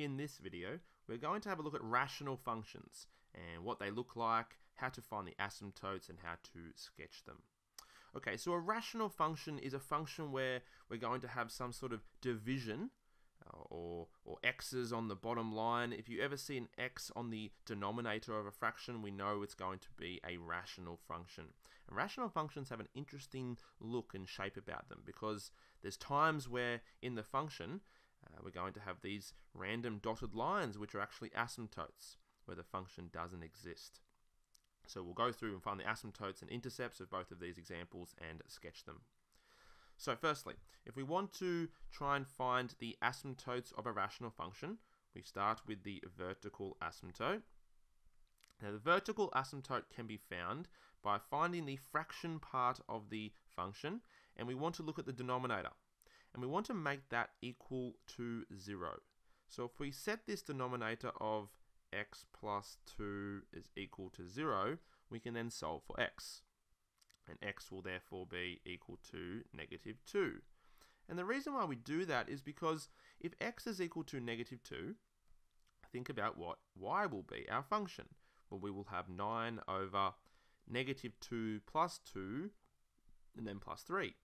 In this video, we're going to have a look at rational functions and what they look like, how to find the asymptotes and how to sketch them. Okay, so a rational function is a function where we're going to have some sort of division uh, or, or x's on the bottom line. If you ever see an x on the denominator of a fraction, we know it's going to be a rational function. And rational functions have an interesting look and shape about them because there's times where in the function uh, we're going to have these random dotted lines which are actually asymptotes where the function doesn't exist. So we'll go through and find the asymptotes and intercepts of both of these examples and sketch them. So firstly, if we want to try and find the asymptotes of a rational function, we start with the vertical asymptote. Now the vertical asymptote can be found by finding the fraction part of the function and we want to look at the denominator and we want to make that equal to 0. So if we set this denominator of x plus 2 is equal to 0, we can then solve for x. And x will therefore be equal to negative 2. And the reason why we do that is because if x is equal to negative 2, think about what y will be, our function. Well, we will have 9 over negative 2 plus 2, and then plus 3.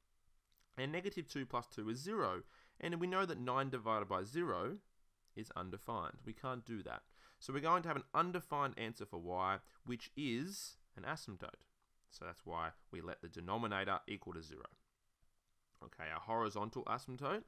And negative 2 plus 2 is 0. And we know that 9 divided by 0 is undefined. We can't do that. So we're going to have an undefined answer for y, which is an asymptote. So that's why we let the denominator equal to 0. Okay, our horizontal asymptote.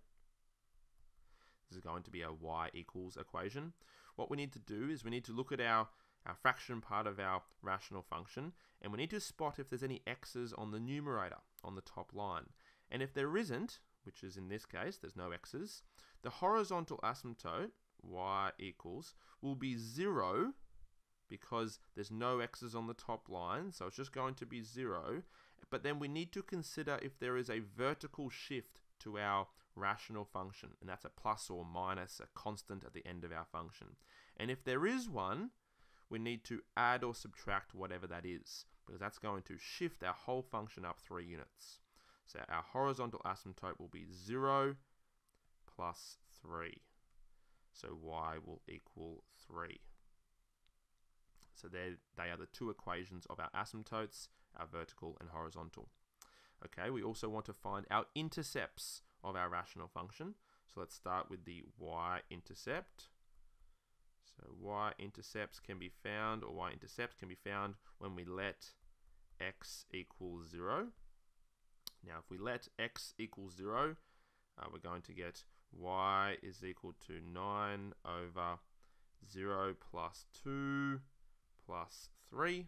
This is going to be a y equals equation. What we need to do is we need to look at our, our fraction part of our rational function, and we need to spot if there's any x's on the numerator, on the top line. And if there isn't, which is in this case, there's no x's, the horizontal asymptote, y equals, will be 0 because there's no x's on the top line, so it's just going to be 0. But then we need to consider if there is a vertical shift to our rational function, and that's a plus or minus, a constant at the end of our function. And if there is one, we need to add or subtract whatever that is, because that's going to shift our whole function up three units. So our horizontal asymptote will be 0 plus 3. So y will equal 3. So they are the two equations of our asymptotes, our vertical and horizontal. Okay, we also want to find our intercepts of our rational function. So let's start with the y-intercept. So y-intercepts can be found, or y-intercepts can be found when we let x equal 0. Now, if we let x equal 0, uh, we're going to get y is equal to 9 over 0 plus 2 plus 3.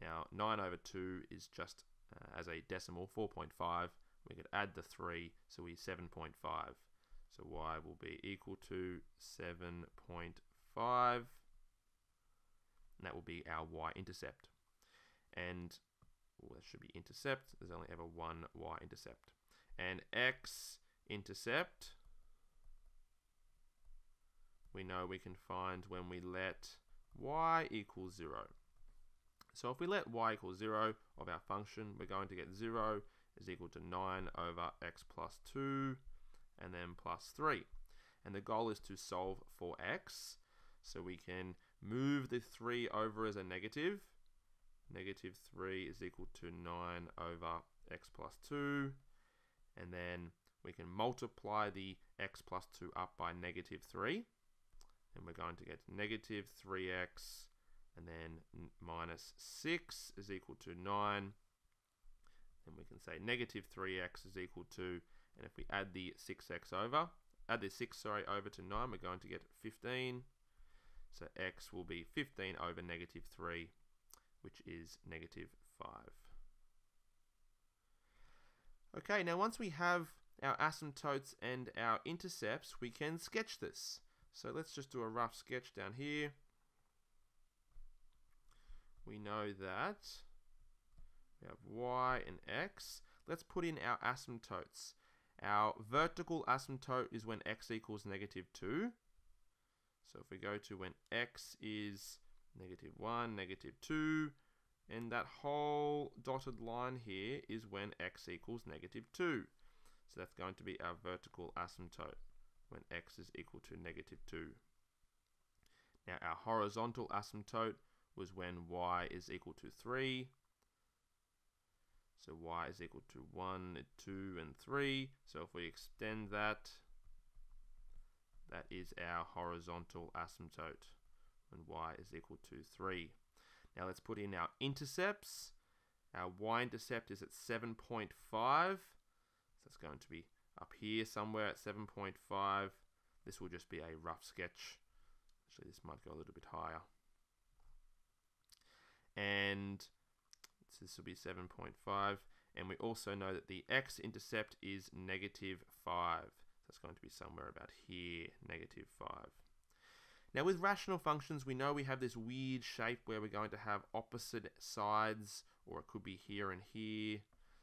Now, 9 over 2 is just uh, as a decimal, 4.5. We could add the 3, so we 7.5. So y will be equal to 7.5. And that will be our y-intercept. And well, that should be intercept. There's only ever one y-intercept. And x-intercept, we know we can find when we let y equal 0. So if we let y equal 0 of our function, we're going to get 0 is equal to 9 over x plus 2 and then plus 3. And the goal is to solve for x. So we can move the 3 over as a negative negative 3 is equal to 9 over x plus 2 and then we can multiply the x plus 2 up by negative 3 and we're going to get negative 3x and then minus 6 is equal to 9 then we can say negative 3x is equal to and if we add the 6x over add the 6 sorry over to 9 we're going to get 15 so x will be 15 over negative 3 which is negative 5. Okay, now once we have our asymptotes and our intercepts, we can sketch this. So let's just do a rough sketch down here. We know that we have y and x. Let's put in our asymptotes. Our vertical asymptote is when x equals negative 2. So if we go to when x is negative 1, negative 2, and that whole dotted line here is when x equals negative 2. So that's going to be our vertical asymptote, when x is equal to negative 2. Now our horizontal asymptote was when y is equal to 3. So y is equal to 1, 2, and 3. So if we extend that, that is our horizontal asymptote when y is equal to 3. Now let's put in our intercepts. Our y-intercept is at 7.5. So it's going to be up here somewhere at 7.5. This will just be a rough sketch. Actually, this might go a little bit higher. And this will be 7.5. And we also know that the x-intercept is negative 5. So it's going to be somewhere about here, negative 5. Now with rational functions, we know we have this weird shape where we're going to have opposite sides, or it could be here and here.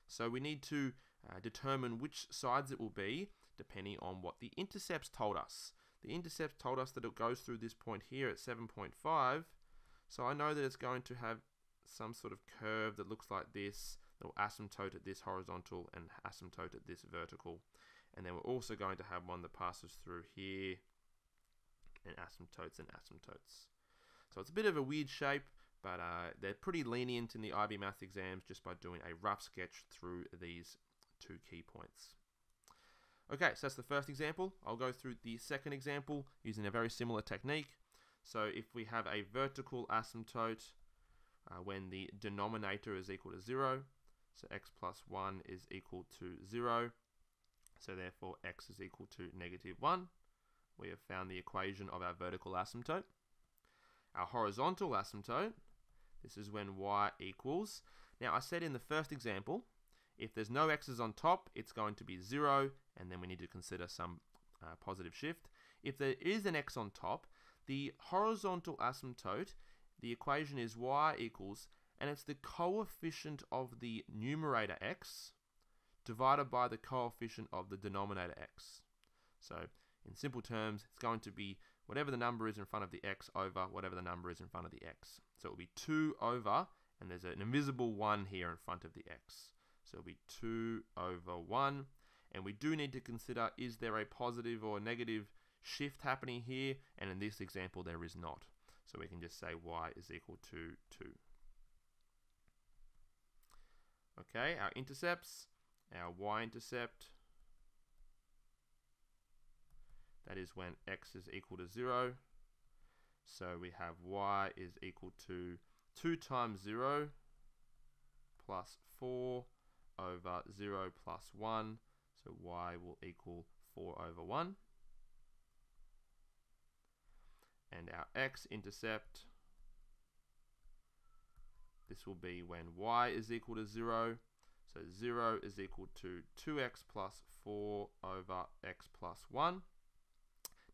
So we need to uh, determine which sides it will be, depending on what the intercepts told us. The intercepts told us that it goes through this point here at 7.5, so I know that it's going to have some sort of curve that looks like this, that will asymptote at this horizontal and asymptote at this vertical. And then we're also going to have one that passes through here and asymptotes and asymptotes. So it's a bit of a weird shape, but uh, they're pretty lenient in the IB Math exams just by doing a rough sketch through these two key points. Okay, so that's the first example. I'll go through the second example using a very similar technique. So if we have a vertical asymptote uh, when the denominator is equal to 0, so x plus 1 is equal to 0, so therefore x is equal to negative 1, we have found the equation of our vertical asymptote. Our horizontal asymptote, this is when y equals. Now I said in the first example, if there's no x's on top, it's going to be 0, and then we need to consider some uh, positive shift. If there is an x on top, the horizontal asymptote, the equation is y equals, and it's the coefficient of the numerator x divided by the coefficient of the denominator x. So in simple terms, it's going to be whatever the number is in front of the x over whatever the number is in front of the x. So it will be 2 over, and there's an invisible 1 here in front of the x. So it'll be 2 over 1. And we do need to consider, is there a positive or negative shift happening here? And in this example, there is not. So we can just say y is equal to 2. Okay, our intercepts, our y-intercept, that is when x is equal to 0. So we have y is equal to 2 times 0 plus 4 over 0 plus 1. So y will equal 4 over 1. And our x-intercept, this will be when y is equal to 0. So 0 is equal to 2x plus 4 over x plus 1.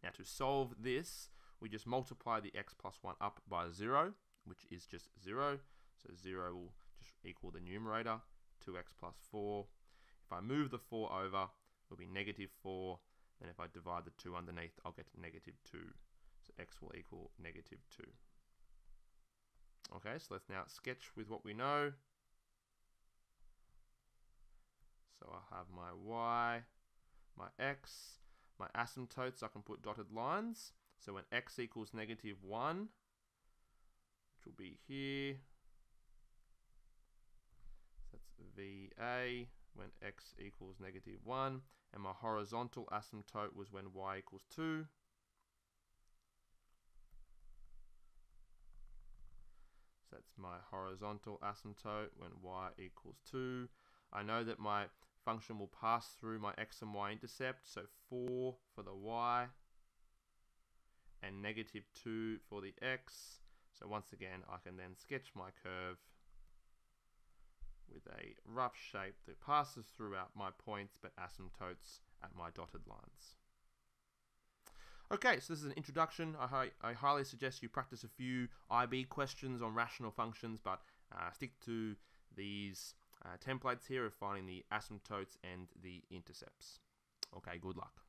Now to solve this, we just multiply the x plus 1 up by 0, which is just 0. So 0 will just equal the numerator, 2x plus 4. If I move the 4 over, it'll be negative 4. Then if I divide the 2 underneath, I'll get negative 2. So x will equal negative 2. Okay, so let's now sketch with what we know. So I have my y, my x, my asymptotes, I can put dotted lines. So when x equals negative 1, which will be here, that's VA when x equals negative 1, and my horizontal asymptote was when y equals 2. So that's my horizontal asymptote when y equals 2. I know that my function will pass through my x and y intercept, so 4 for the y and negative 2 for the x. So once again, I can then sketch my curve with a rough shape that passes throughout my points but asymptotes at my dotted lines. Okay, so this is an introduction. I, I highly suggest you practice a few IB questions on rational functions, but uh, stick to these Uh, templates here of finding the asymptotes and the intercepts. Okay, good luck.